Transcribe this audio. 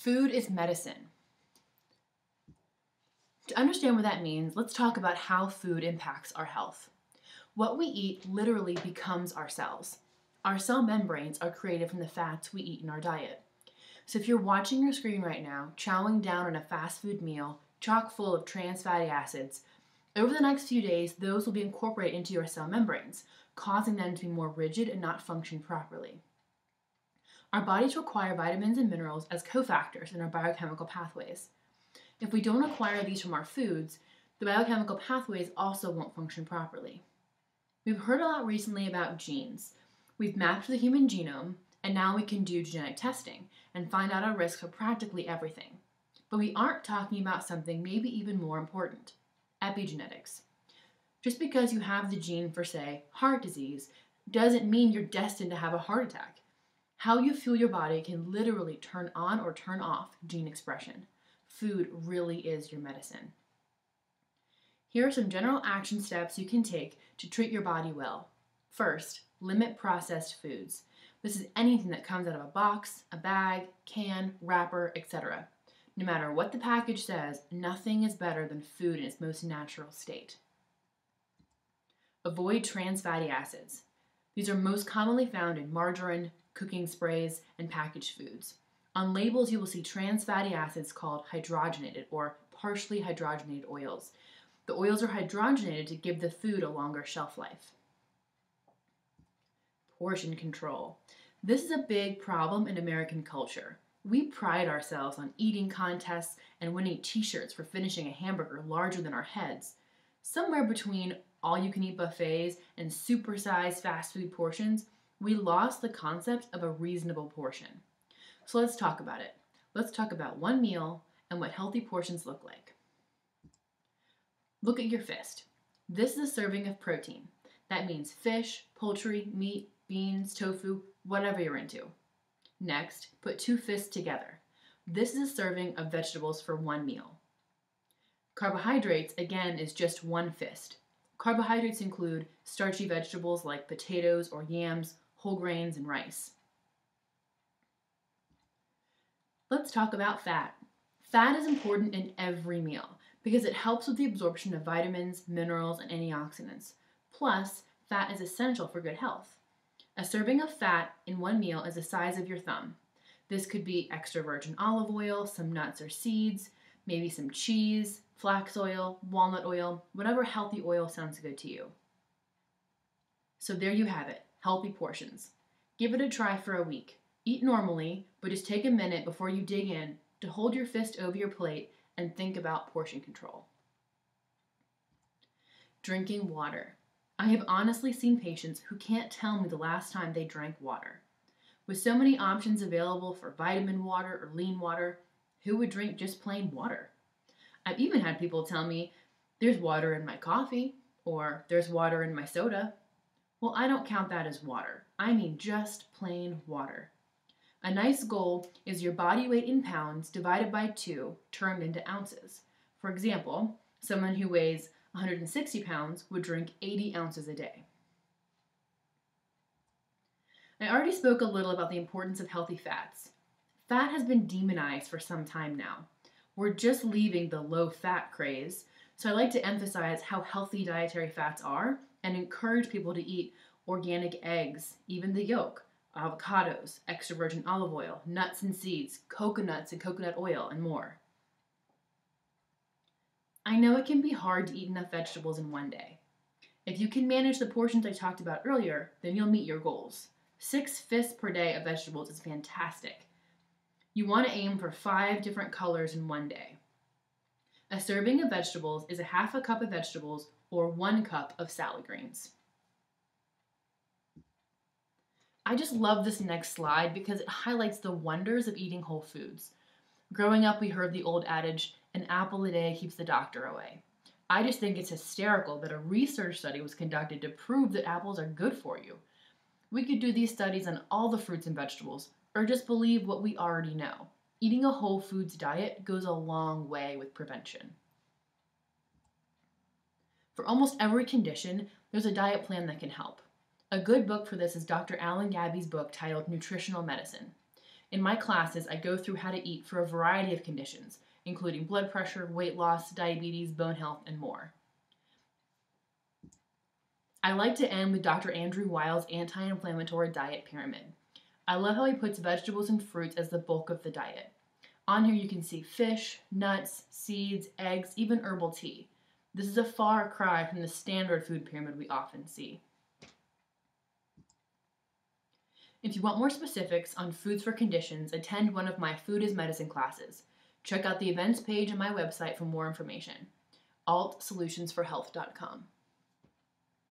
Food is medicine. To understand what that means, let's talk about how food impacts our health. What we eat literally becomes our cells. Our cell membranes are created from the fats we eat in our diet. So if you're watching your screen right now, chowing down on a fast food meal chock full of trans fatty acids, over the next few days, those will be incorporated into your cell membranes, causing them to be more rigid and not function properly. Our bodies require vitamins and minerals as cofactors in our biochemical pathways. If we don't acquire these from our foods, the biochemical pathways also won't function properly. We've heard a lot recently about genes. We've mapped the human genome, and now we can do genetic testing and find out our risk for practically everything. But we aren't talking about something maybe even more important epigenetics. Just because you have the gene for, say, heart disease, doesn't mean you're destined to have a heart attack. How you fuel your body can literally turn on or turn off gene expression. Food really is your medicine. Here are some general action steps you can take to treat your body well. First, limit processed foods. This is anything that comes out of a box, a bag, can, wrapper, etc. No matter what the package says, nothing is better than food in its most natural state. Avoid trans fatty acids. These are most commonly found in margarine, cooking sprays, and packaged foods. On labels, you will see trans fatty acids called hydrogenated or partially hydrogenated oils. The oils are hydrogenated to give the food a longer shelf life. Portion control. This is a big problem in American culture. We pride ourselves on eating contests and winning t shirts for finishing a hamburger larger than our heads. Somewhere between all you can eat buffets and supersized fast food portions, we lost the concept of a reasonable portion. So let's talk about it. Let's talk about one meal and what healthy portions look like. Look at your fist. This is a serving of protein. That means fish, poultry, meat, beans, tofu, whatever you're into. Next, put two fists together. This is a serving of vegetables for one meal. Carbohydrates, again, is just one fist. Carbohydrates include starchy vegetables like potatoes or yams, whole grains, and rice. Let's talk about fat. Fat is important in every meal because it helps with the absorption of vitamins, minerals, and antioxidants. Plus, fat is essential for good health. A serving of fat in one meal is the size of your thumb. This could be extra virgin olive oil, some nuts or seeds, maybe some cheese, flax oil, walnut oil, whatever healthy oil sounds good to you. So there you have it healthy portions. Give it a try for a week. Eat normally, but just take a minute before you dig in to hold your fist over your plate and think about portion control. Drinking water. I have honestly seen patients who can't tell me the last time they drank water. With so many options available for vitamin water or lean water, who would drink just plain water? I've even had people tell me, there's water in my coffee, or there's water in my soda. Well, I don't count that as water. I mean just plain water. A nice goal is your body weight in pounds divided by 2 turned into ounces. For example, someone who weighs 160 pounds would drink 80 ounces a day. I already spoke a little about the importance of healthy fats. Fat has been demonized for some time now. We're just leaving the low fat craze, so I like to emphasize how healthy dietary fats are and encourage people to eat organic eggs, even the yolk, avocados, extra virgin olive oil, nuts and seeds, coconuts and coconut oil, and more. I know it can be hard to eat enough vegetables in one day. If you can manage the portions I talked about earlier, then you'll meet your goals. Six fists per day of vegetables is fantastic. You want to aim for five different colors in one day. A serving of vegetables is a half a cup of vegetables or one cup of salad greens. I just love this next slide because it highlights the wonders of eating whole foods. Growing up, we heard the old adage, an apple a day keeps the doctor away. I just think it's hysterical that a research study was conducted to prove that apples are good for you. We could do these studies on all the fruits and vegetables, or just believe what we already know. Eating a whole foods diet goes a long way with prevention. For almost every condition, there's a diet plan that can help. A good book for this is Dr. Alan Gaby's book titled Nutritional Medicine. In my classes, I go through how to eat for a variety of conditions, including blood pressure, weight loss, diabetes, bone health, and more. I like to end with Dr. Andrew Weil's anti inflammatory diet pyramid. I love how he puts vegetables and fruits as the bulk of the diet. On here, you can see fish, nuts, seeds, eggs, even herbal tea. This is a far cry from the standard food pyramid we often see. If you want more specifics on foods for conditions, attend one of my Food is Medicine classes. Check out the events page on my website for more information altssolutionsforhealth.com.